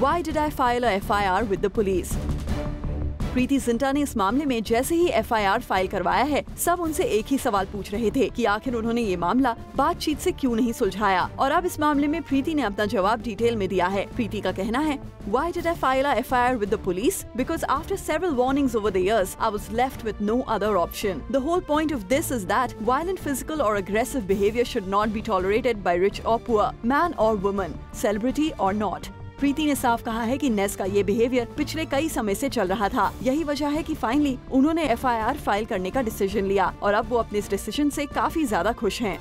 Why did I file a FIR with the police? प्रीति जिंटा ने इस मामले में जैसे ही एफआईआर फ़ाइल करवाया है, सब उनसे एक ही सवाल पूछ रहे थे कि आखिर उन्होंने ये मामला बातचीत से क्यों नहीं सुलझाया? और अब इस मामले में प्रीति ने अपना जवाब डिटेल में दिया है। प्रीति का कहना है why did I file F I with the police because after several warnings over the years I was left with no other option the whole point of this is that violent physical और aggressive behaviour should not be tolerated by rich और poor man और woman celebrity और not प्रीति ने साफ़ कहा है कि नेस का ये बिहेवियर पिछले कई समय से चल रहा था यही वजह है कि फाइनली उन्होंने एफआईआर फ़ाइल करने का डिसीज़न लिया और अब वो अपने इस डिसीज़न से काफ़ी ज़्यादा खुश हैं।